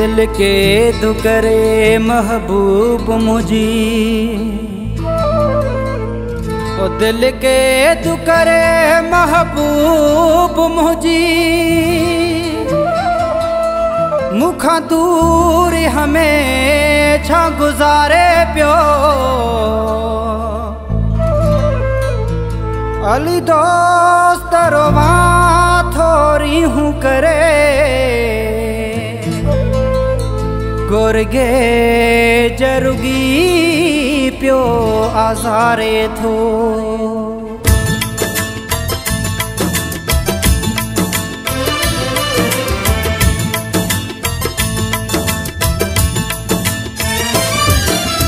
दिल के दुकरे महबूब मुझी। ओ दिल के दुकरे महबूब मुझी। मुखा दूर हमें छा गुजारे पियो। अली दोस्त रोवा थोरी हूँ करे। गुरगे जरुगी पियो आज़ारे थो।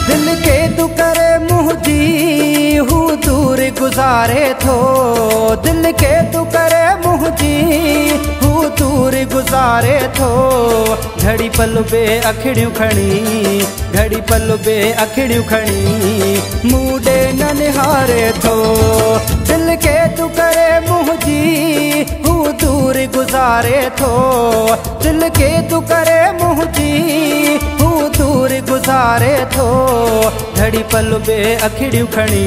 दिल के तू करे मुझी हूँ दूर गुजारे थो। दिल के तू करे मुझी दूर गुजारे थो। घड़ी पल बे अखड़ियूं खणी घड़ी पल बे अखड़ियूं खणी न निहारे थो। दिल के तू करे मुझी हूँ दूर गुजारे थो। दिल के तू करे मुझी हूँ दूर गुजारे थो। घड़ी पल बे अखड़ियूं खणी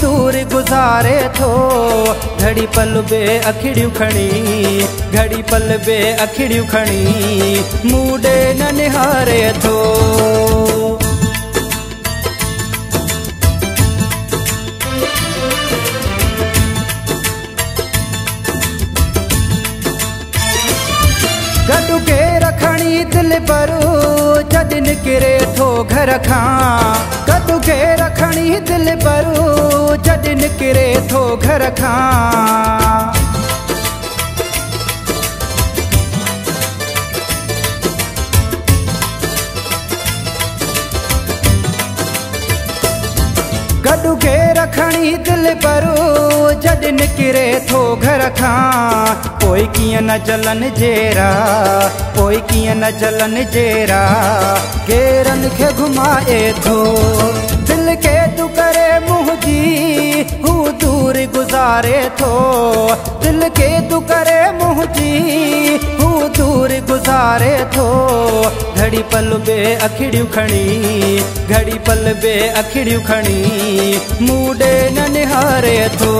दूर गुज़ारे थो। घड़ी पल बे अखड़ियूं खणी, घड़ी पल बे अखड़ियूं खणी, मूडे न निहारे थो। गॾु के रखणी दिल भरू जॾहिं निकिरे थो घर खां। कदू के रखणी दिल भरू जॾहिं निकिरे थो घर खां। गॾु के रखणी दिल भरू जॾहिं निकिरे थो घर खां। पोइ कीअं न जलन जेरा पोइ कीअं न जलन जेरा, गेरनि खे घुमाए थो। दिल के तू करे मुंहिंजी हू दूर गुज़ारे थो। दिल के तू करे मुंहिंजी हू दूर गुज़ारे थो। घड़ी पल बे अखड़ियूं खणी, घड़ी पल बे अखड़ियूं खणी, मूडे न निहारे थो।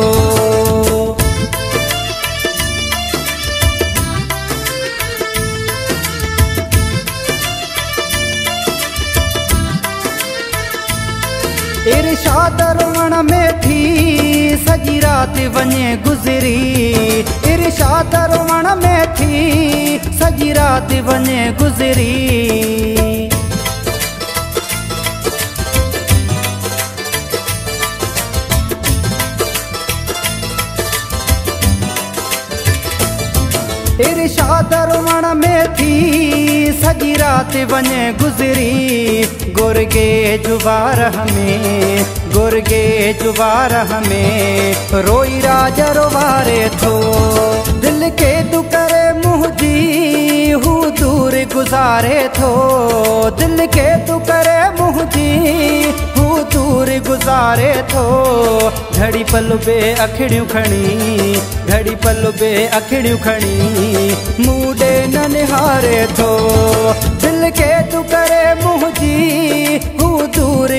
इरशाद रोवण में थी सॼी राति वञे गुज़री। इरशाद रोवण में थी सॼी राति वञे गुज़री। इरशाद रोवण में थी सॼी राति वञे गुज़री। गुरगे जुबार हमें, गुरगे जुबार हमें, रोई राज रोवारे थो। दिल के तू करे मुंहिंजी हू दूर गुज़ारे थो। दिल के तू करे मुंहिंजी हू दूर गुज़ारे थो। घड़ी पल बे अखड़ियूं खणी, घड़ी पल बे अखड़ियूं खणी, मूडे न निहारे थो। दिल के तू करे मुंहिंजी